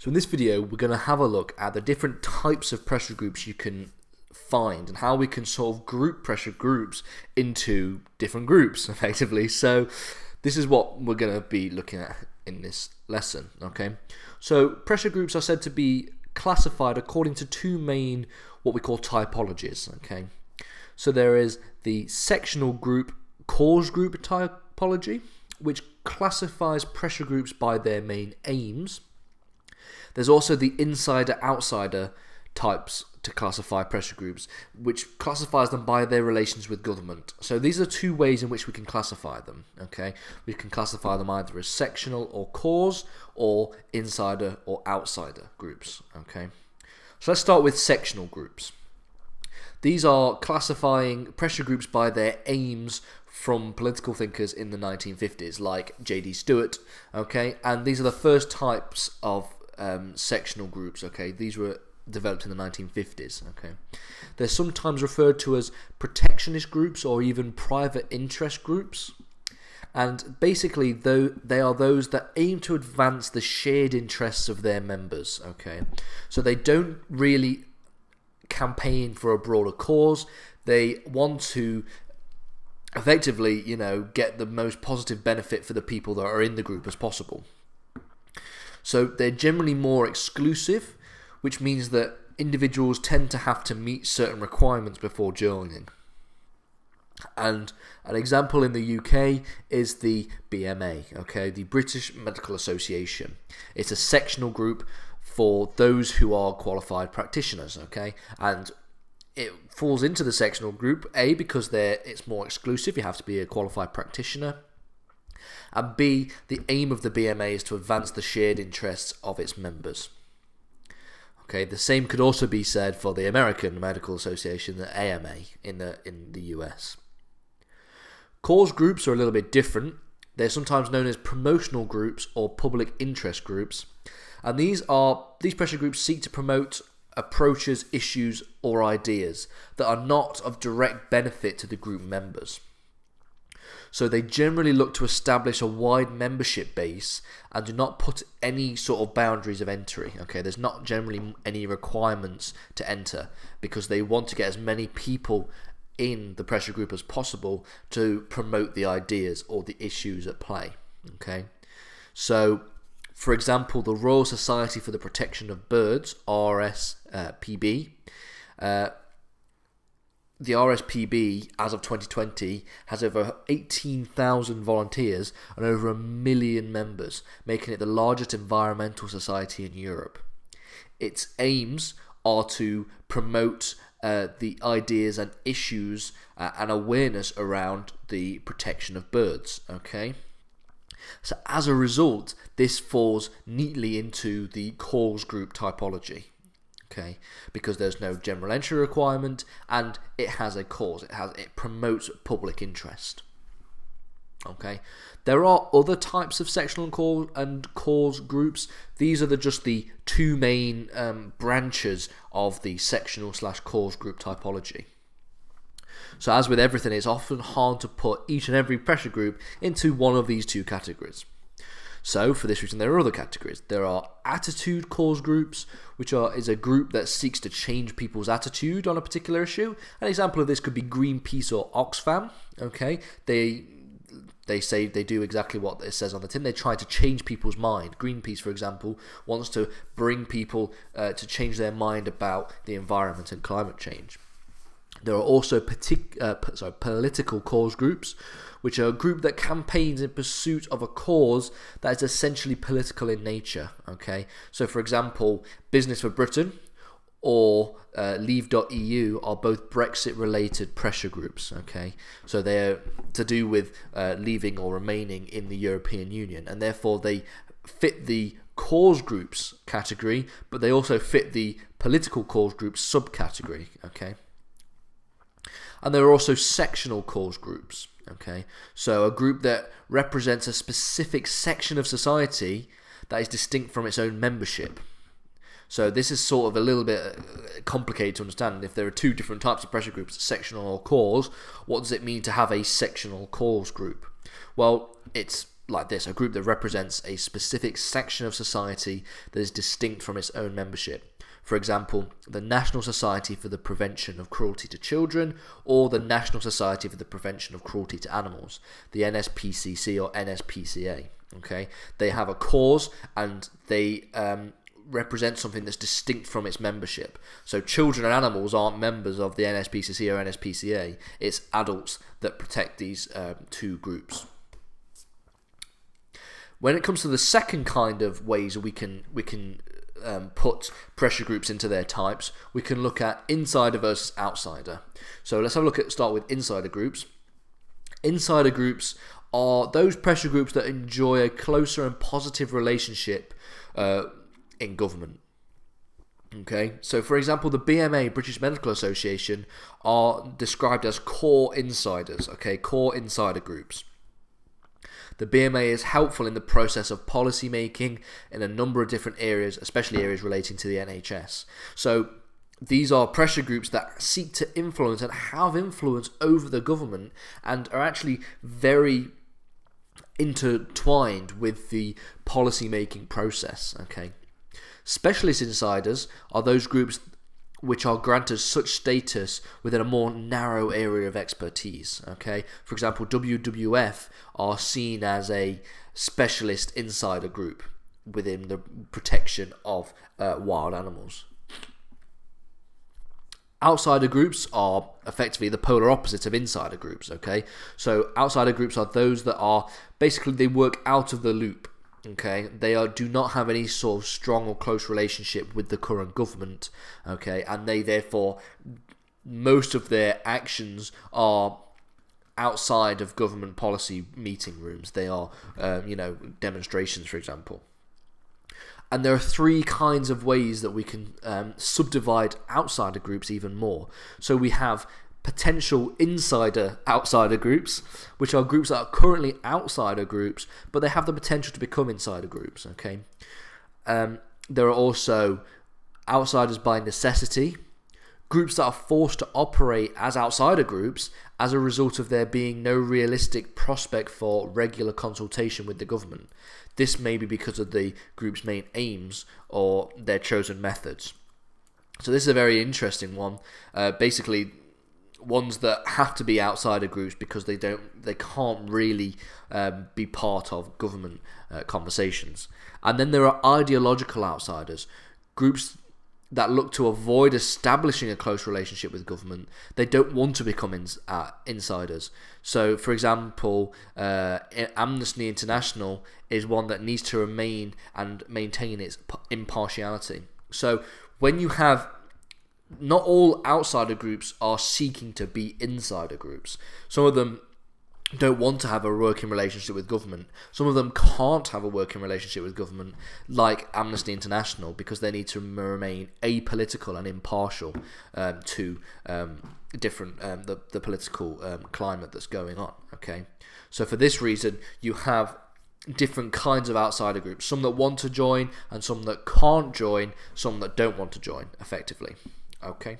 So in this video, we're going to have a look at the different types of pressure groups you can find and how we can of group pressure groups into different groups effectively. So this is what we're going to be looking at in this lesson, okay? So pressure groups are said to be classified according to two main what we call typologies, okay? So there is the sectional group cause group typology, which classifies pressure groups by their main aims there's also the insider outsider types to classify pressure groups, which classifies them by their relations with government. So these are two ways in which we can classify them. Okay, we can classify them either as sectional or cause, or insider or outsider groups. Okay, so let's start with sectional groups. These are classifying pressure groups by their aims from political thinkers in the 1950s, like J.D. Stewart. Okay, and these are the first types of um, sectional groups. Okay, these were developed in the 1950s. Okay, they're sometimes referred to as protectionist groups or even private interest groups. And basically, though they are those that aim to advance the shared interests of their members. Okay, so they don't really campaign for a broader cause. They want to effectively, you know, get the most positive benefit for the people that are in the group as possible. So they're generally more exclusive, which means that individuals tend to have to meet certain requirements before joining. And an example in the UK is the BMA, okay, the British Medical Association. It's a sectional group for those who are qualified practitioners, okay, and it falls into the sectional group A because it's more exclusive. You have to be a qualified practitioner and B, the aim of the BMA is to advance the shared interests of its members. Okay, the same could also be said for the American Medical Association, the AMA, in the in the US. Cause groups are a little bit different. They're sometimes known as promotional groups or public interest groups, and these are these pressure groups seek to promote approaches, issues, or ideas that are not of direct benefit to the group members. So they generally look to establish a wide membership base and do not put any sort of boundaries of entry. Okay, there's not generally any requirements to enter because they want to get as many people in the pressure group as possible to promote the ideas or the issues at play. Okay, so for example, the Royal Society for the Protection of Birds (RSPB) uh, the RSPB, as of 2020, has over 18,000 volunteers and over a million members, making it the largest environmental society in Europe. Its aims are to promote uh, the ideas and issues uh, and awareness around the protection of birds. Okay. So, as a result, this falls neatly into the cause group typology okay? Because there's no general entry requirement and it has a cause. It has it promotes public interest okay? There are other types of sectional and cause, and cause groups. These are the just the two main um, branches of the sectional slash cause group typology. So as with everything it's often hard to put each and every pressure group into one of these two categories so, for this reason, there are other categories. There are attitude cause groups, which are is a group that seeks to change people's attitude on a particular issue. An example of this could be Greenpeace or Oxfam. Okay, they they say they do exactly what it says on the tin. They try to change people's mind. Greenpeace, for example, wants to bring people uh, to change their mind about the environment and climate change. There are also partic- uh, sorry, political cause groups, which are a group that campaigns in pursuit of a cause that is essentially political in nature. Okay, so for example, Business for Britain or uh, Leave.eu are both Brexit related pressure groups. Okay, so they're to do with uh, leaving or remaining in the European Union, and therefore they fit the cause groups category, but they also fit the political cause groups subcategory. Okay. And there are also sectional cause groups. Okay, so a group that represents a specific section of society that is distinct from its own membership. So this is sort of a little bit uh, complicated to understand. If there are two different types of pressure groups, sectional or cause, what does it mean to have a sectional cause group? Well, it's like this a group that represents a specific section of society that is distinct from its own membership. For example, the National Society for the Prevention of Cruelty to Children or the National Society for the Prevention of Cruelty to Animals, the NSPCC or NSPCA. Okay, they have a cause and they um, represent something that's distinct from its membership. So, children and animals aren't members of the NSPCC or NSPCA. It's adults that protect these um, two groups. When it comes to the second kind of ways we can we can um, put pressure groups into their types, we can look at insider versus outsider. So let's have a look at start with insider groups. Insider groups are those pressure groups that enjoy a closer and positive relationship uh, in government. Okay, so for example, the BMA, British Medical Association, are described as core insiders, okay, core insider groups. The BMA is helpful in the process of policy making in a number of different areas, especially areas relating to the NHS. So these are pressure groups that seek to influence and have influence over the government and are actually very intertwined with the policy making process. Okay. Specialist insiders are those groups which are granted such status within a more narrow area of expertise. Okay, for example, WWF are seen as a specialist insider group within the protection of uh, wild animals. Outsider groups are effectively the polar opposite of insider groups, okay? So outsider groups are those that are basically they work out of the loop okay they are do not have any sort of strong or close relationship with the current government okay and they therefore most of their actions are outside of government policy meeting rooms. They are um, you know demonstrations for example. And there are three kinds of ways that we can um, subdivide outsider groups even more. So we have potential insider outsider groups, which are groups that are currently outsider groups, but they have the potential to become insider groups. Okay, um, there are also outsiders by necessity, groups that are forced to operate as outsider groups as a result of there being no realistic prospect for regular consultation with the government. This may be because of the group's main aims or their chosen methods. So this is a very interesting one. Uh, basically, ones that have to be outsider groups because they don't they can't really um, be part of government uh, conversations. And then there are ideological outsiders groups that look to avoid establishing a close relationship with government. They don't want to become ins- uh, insiders. So for example uh, amnesty international is one that needs to remain and maintain its impartiality. So when you have not all outsider groups are seeking to be insider groups. Some of them don't want to have a working relationship with government. Some of them can't have a working relationship with government, like Amnesty International, because they need to remain apolitical and impartial um, to um, different um, the the political um, climate that's going on. Okay, so for this reason, you have different kinds of outsider groups: some that want to join, and some that can't join, some that don't want to join. Effectively. Okay